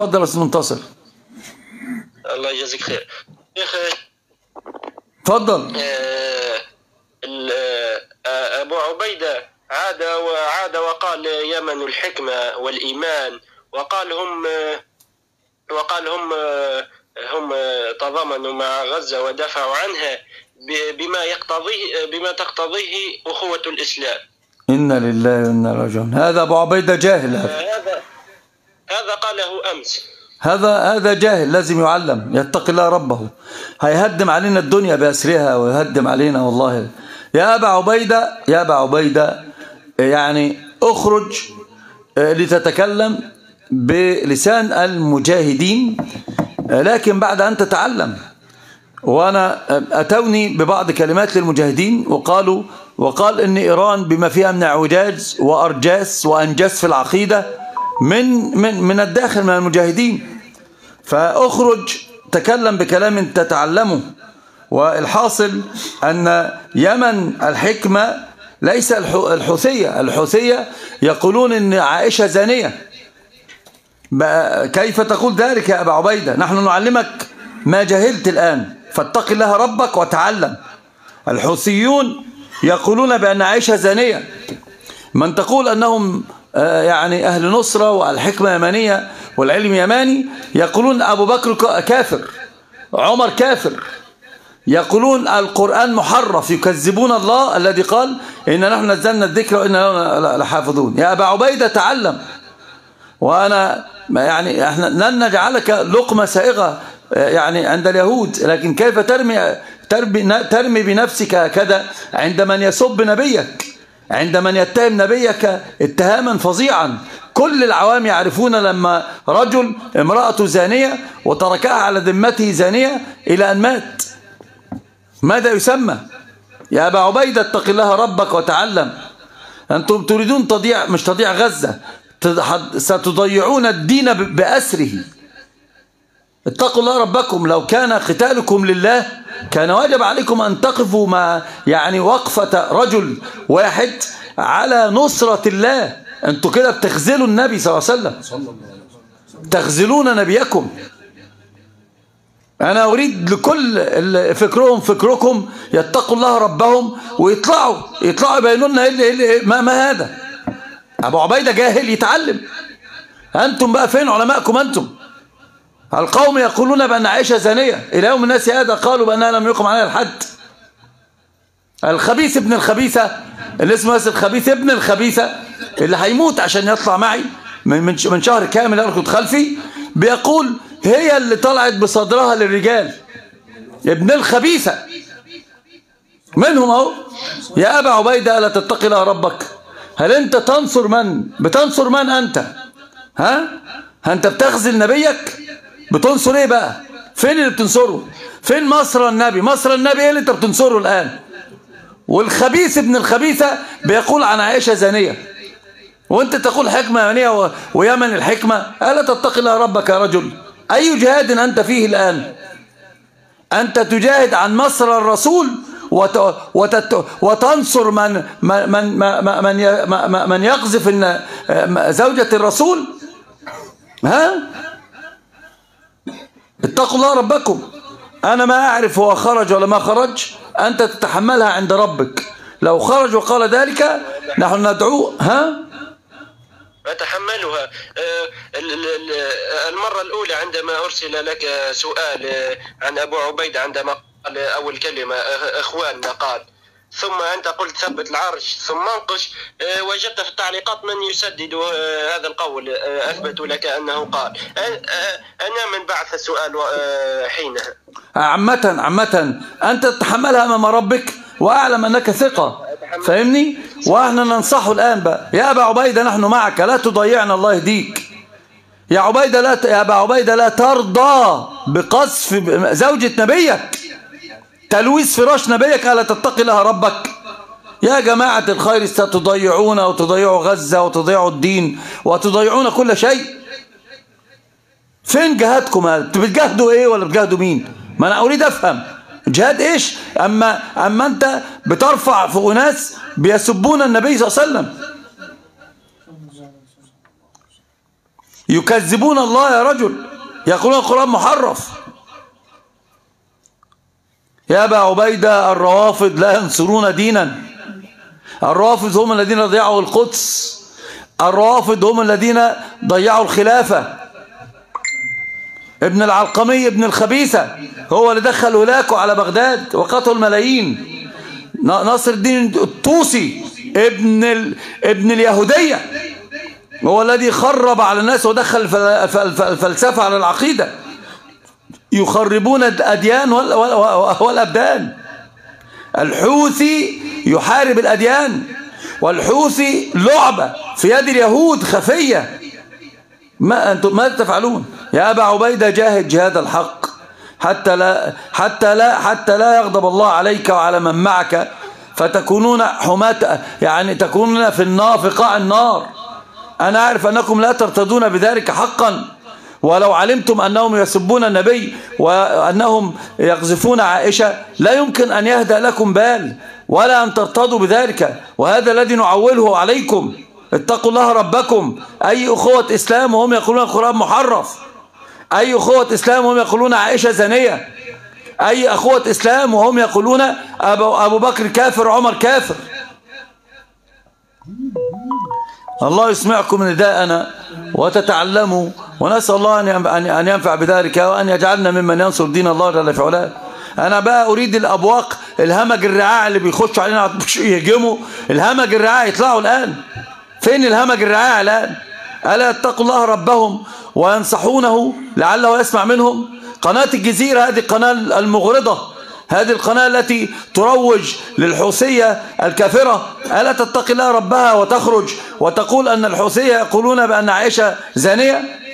اتفضل يا أستاذ منتصر. الله يجازيك خير. يا أخي اتفضل آه، آه، أبو عبيدة عاد وعاد وقال يمن الحكمة والإيمان وقال هم آه، وقال هم آه، هم آه، تضامنوا مع غزة ودافعوا عنها بما يقتضيه بما تقتضيه أخوة الإسلام. إنا لله إليه راجعون. هذا أبو عبيدة جاهل. هذا هذا قاله أمس. هذا هذا جاهل لازم يعلم يتقي الله ربه. هيهدم علينا الدنيا بأسرها ويهدم علينا والله. يا أبا عبيدة يا أبا عبيدة يعني أخرج لتتكلم بلسان المجاهدين لكن بعد أن تتعلم. وأنا أتوني ببعض كلمات للمجاهدين وقالوا وقال إن إيران بما فيها من أعوجاج وأرجاس وأنجاس في العقيدة من من من الداخل من المجاهدين. فأخرج تكلم بكلام تتعلمه. والحاصل أن يمن الحكمة ليس الح- الحوثية. الحوثية يقولون إن عائشة زانية. كيف تقول ذلك يا أبا عبيدة؟ نحن نعلمك ما جهلت الآن. فاتق الله ربك وتعلم. الحوثيون يقولون بأن عائشة زانية. من تقول أنهم يعني أهل نصرة والحكمة يمانية والعلم يماني. يقولون أبو بكر كافر عمر كافر. يقولون القرآن محرف يكذبون الله الذي قال إن نحن نزلنا الذكر وإنا لحافظون. يا أبا عبيدة تعلم. وأنا يعني إحنا لن نجعلك لقمة سائغة آه، يعني عند اليهود. لكن كيف ترمي ترمي, ترمي بنفسك هكذا عند من يسب نبيك؟ عند من يتهم نبيك اتهاما فظيعا. كل العوام يعرفون لما رجل امرأة زانية وتركها على ذمته زانية إلى أن مات. ماذا يسمى؟ يا أبا عبيدة اتق الله ربك وتعلم. أنتم تريدون تضيع مش تضيع غزة تض- ستضيعون الدين بأسره. اتقوا الله ربكم لو كان قتالكم لله كان واجب عليكم أن تقفوا مع يعني وقفة رجل واحد على نصرة الله. أنتوا كده بتخذلوا النبي صلى الله عليه وسلم. تخذلون نبيكم. أنا أريد لكل فكرهم فكركم يتقوا الله ربهم ويطلعوا يطلعوا يبينوا لنا إيه إيه اللي- ما, ما هذا. أبو عبيدة جاهل يتعلم. أنتم بقى فين علماءكم أنتم؟ القوم يقولون بأن عائشة زانية. إلى يوم الناس هذا قالوا بأنها لم يقم عليها الحد. الخبيث ابن الخبيثة اللي اسمه ياسر الخبيث ابن الخبيثة اللي هيموت عشان يطلع معي من من شهر كامل يركض خلفي بيقول هي اللي طلعت بصدرها للرجال. ابن الخبيثة. منهم أهو. يا أبا عبيدة ألا تتقي الله ربك. هل أنت تنصر من؟ بتنصر من أنت؟ ها؟ أنت بتخزل نبيك؟ بتنصر إيه بقى؟ فين اللي بتنصره؟ فين مصر النبي؟ مصر النبي إيه اللي انت بتنصره الآن؟ والخبيث ابن الخبيثة بيقول عن عائشة زانية. وانت تقول حكمة يمنية ويمن الحكمة ألا تتقي الله ربك يا رجل؟ أي جهاد أنت فيه الآن؟ أنت تجاهد عن مصر الرسول وت... وتت... وتنصر من من من من, من, يقذف زوجة الرسول؟ ها؟ اتقوا الله ربكم. أنا ما أعرف هو خرج ولا ما خرج. أنت تتحملها عند ربك. لو خرج وقال ذلك نحن ندعوه ها؟ أتحملها. ال- المرة الأولى عندما أرسل لك سؤال آه، عن أبو عبيدة عندما قال أول كلمة آه، إخواننا قال ثم أنت قلت ثبت العرش ثم انقش آه، وجدت في التعليقات من يسدد آه، هذا القول آه، أثبت لك أنه قال. أنا من بعث السؤال حينها. عامة عامة أنت تتحملها أمام ربك وأعلم أنك ثقة. فاهمني؟ وإحنا ننصحه الآن بقى. يا أبا عبيدة نحن معك. لا تضيعنا الله يهديك. يا عبيدة لا ت... يا أبا عبيدة لا ترضى بقذف زوجة نبيك. تلويث فراش نبيك ألا تتقي لها ربك. يا جماعة الخير ستضيعون وتضيعوا غزة وتضيعوا الدين وتضيعون كل شيء فين جهادكم؟ هذا بتجاهدوا إيه ولا بتجاهدوا مين؟ ما أنا أريد أفهم. جهاد إيش؟ اما أما أنت بترفع في اناس بيسبون النبي صلى الله عليه وسلم. يكذبون الله يا رجل. يقولون القرآن محرف. يا أبا عبيدة الروافض لا ينصرون دينا. الروافض هم الذين ضيعوا القدس. الروافض هم الذين ضيعوا الخلافة. ابن العلقمي ابن الخبيثة هو اللي دخل هلاكه على بغداد وقتل ملايين ناصر الدين الطوسي ابن ال... ابن اليهودية. هو الذي خرب على الناس ودخل الفلسفة على العقيدة. يخربون الأديان والأبدان. الحوثي يحارب الأديان والحوثي لعبة في يد اليهود خفية. ما أنتم ماذا تفعلون؟ يا أبا عبيدة جاهد جهاد الحق. حتى لا حتى لا حتى لا يغضب الله عليك وعلى من معك. فتكونون حماة يعني تكونون في النار في قاع النار. أنا أعرف أنكم لا ترتدون بذلك حقا. ولو علمتم أنهم يسبون النبي وأنهم يقذفون عائشة لا يمكن أن يهدأ لكم بال ولا أن ترتضوا بذلك. وهذا الذي نعوله عليكم. اتقوا الله ربكم. أي أخوة إسلام وهم يقولون القرآن محرف؟ أي أخوة إسلام وهم يقولون عائشة زانية؟ أي أخوة إسلام وهم يقولون أبو, أبو بكر كافر عمر كافر؟ الله يسمعكم نداءنا وتتعلموا ونسأل الله أن ينفع بذلك وأن يجعلنا ممن ينصر دين الله جل في علاه. أنا بقى أريد الأبواق الهمج الرعاع اللي بيخشوا علينا يهجموا الهمج الرعاع يطلعوا الآن. فين الهمج الرعاع الآن؟ ألا اتقوا الله ربهم وينصحونه لعله يسمع منهم؟ قناة الجزيرة هذه القناة المغرضة. هذه القناة التي تروج للحوثية الكافرة. ألا تتقي الله ربها وتخرج وتقول أن الحوثية يقولون بأن عائشة زانية؟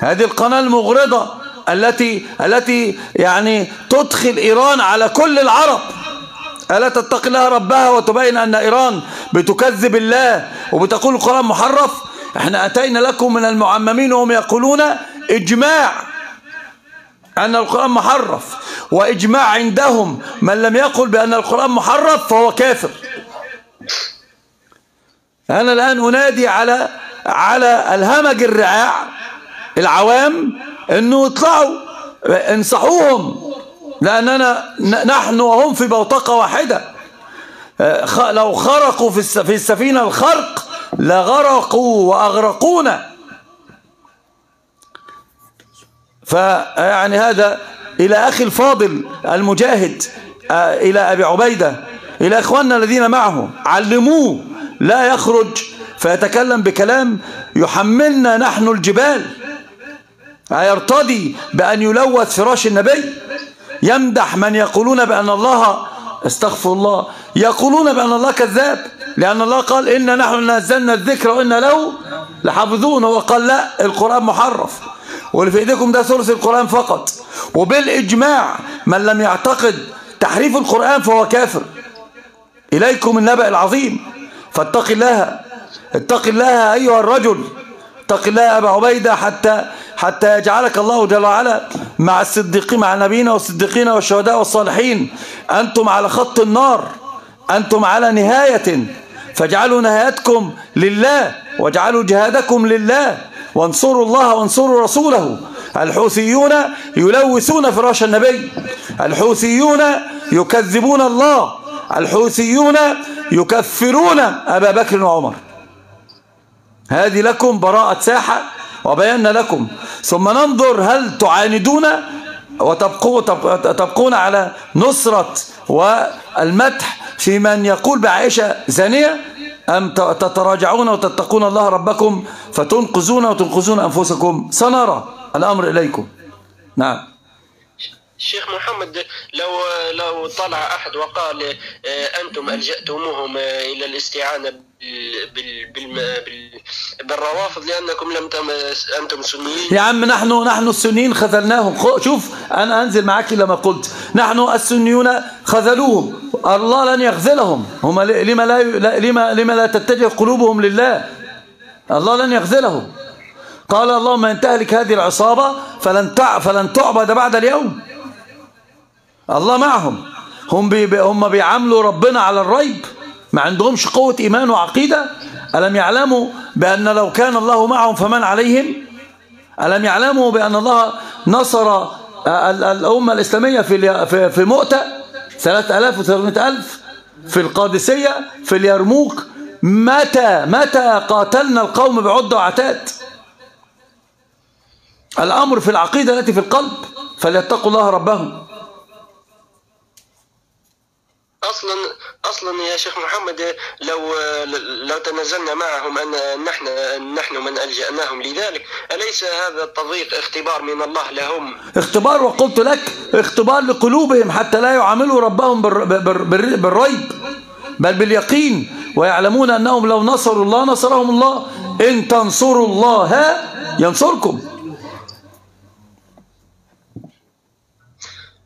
هذه القناة المغرضة التي التي يعني تدخل إيران على كل العرب. ألا تتقي الله ربها وتبين أن إيران بتكذب الله وبتقول القرآن محرف؟ إحنا أتينا لكم من المعممين وهم يقولون إجماع أن القرآن محرف وإجماع عندهم من لم يقل بأن القرآن محرف فهو كافر. أنا الآن أنادي على على الهمج الرعاع العوام أنه يطلعوا انصحوهم لأننا نحن وهم في بوتقة واحدة. لو خرقوا في السفينة الخرق لغرقوا وأغرقونا. فيعني هذا إلى أخي الفاضل المجاهد آه، إلى أبي عبيدة إلى إخواننا الذين معه. علموه لا يخرج. فيتكلم بكلام يحملنا نحن الجبال. يرتضي بأن يلوث فراش النبي؟ يمدح من يقولون بأن الله استغفر الله يقولون بأن الله كذاب لأن الله قال إن نحن نزلنا الذكر وإن له لحافظون وقال لا القرآن محرف. واللي في إيديكم ده ثلث القرآن فقط. وبالإجماع من لم يعتقد تحريف القرآن فهو كافر. إليكم النبأ العظيم. فاتق الله اتق الله أيها الرجل. اتق الله أبا عبيدة حتى حتى يجعلك الله جل وعلا مع الصديقين مع نبينا والصديقين والشهداء والصالحين. أنتم على خط النار أنتم على نهاية. فاجعلوا نهايتكم لله واجعلوا جهادكم لله. وانصروا الله وانصروا رسوله. الحوثيون يلوثون فراش النبي. الحوثيون يكذبون الله. الحوثيون يكفرون أبا بكر وعمر. هذه لكم براءة ساحة وبينا لكم. ثم ننظر هل تعاندون وتبقون على نصرة والمدح في من يقول بعائشة زانية؟ أم تتراجعون وتتقون الله ربكم فتنقذون وتنقذون أنفسكم؟ سنرى الأمر إليكم. نعم. الشيخ محمد لو لو طلع أحد وقال آه، أنتم ألجأتموهم آه، إلى الاستعانة بال بال بال بالروافض لأنكم لم تم أنتم سنيين. يا عم نحن نحن السنيين خذلناهم. شوف أنا أنزل معك لما قلت. نحن السنيون خذلوهم. الله لن يخذلهم. هم لما لا لما لما لا تتجه قلوبهم لله. الله لن يخذلهم. قال اللهم إن تهلك هذه العصابة فلن فلن تعبد بعد اليوم. الله معهم. هم بي هم بيعاملوا ربنا على الريب. ما عندهمش قوة إيمان وعقيدة. ألم يعلموا بأن لو كان الله معهم فمن عليهم؟ ألم يعلموا بأن الله نصر الأمة الإسلامية في في مؤتة؟ 3800 ألف. في القادسية في اليرموك. متى متى قاتلنا القوم بعد وعتاد؟ الأمر في العقيدة التي في القلب. فليتقوا الله ربهم. أصلا أصلا يا شيخ محمد لو لو تنازلنا معهم أن نحن نحن من ألجأناهم لذلك أليس هذا التضييق اختبار من الله لهم؟ اختبار وقلت لك اختبار لقلوبهم حتى لا يعاملوا ربهم بالريب بل باليقين ويعلمون أنهم لو نصروا الله نصرهم الله. إن تنصروا الله ينصركم.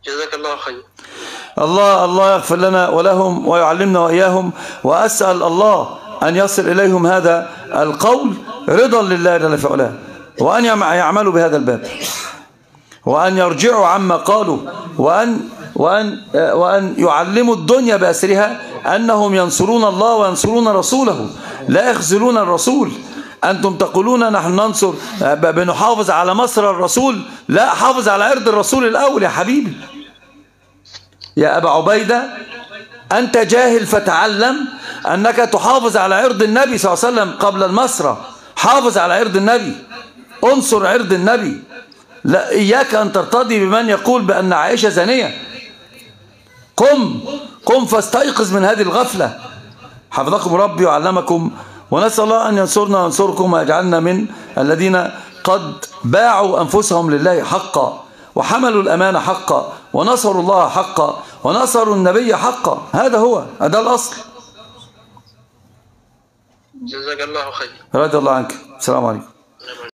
جزاك الله خير الله الله يغفر لنا ولهم ويعلمنا وإياهم وأسأل الله أن يصل إليهم هذا القول رضا لله جل في علاه وأن يعملوا بهذا الباب وأن يرجعوا عما قالوا وأن وأن وأن يعلموا الدنيا بأسرها أنهم ينصرون الله وينصرون رسوله لا يخذلون الرسول. أنتم تقولون نحن ننصر بنحافظ على مصر الرسول لا حافظ على عرض الرسول الأول يا حبيبي. يا أبا عبيدة أنت جاهل فتعلم أنك تحافظ على عرض النبي صلى الله عليه وسلم قبل المسرة. حافظ على عرض النبي. انصر عرض النبي. لا إياك أن ترتضي بمن يقول بأن عائشة زانية. قم قم فاستيقظ من هذه الغفلة. حفظكم ربي وعلمكم ونسأل الله أن ينصرنا وينصركم ويجعلنا من الذين قد باعوا أنفسهم لله حقا وحملوا الأمانة حقا ونصروا الله حقا. ونصروا النبي حقا. هذا هو هذا الأصل. جزاك الله خير. رضي الله عنك. السلام عليكم.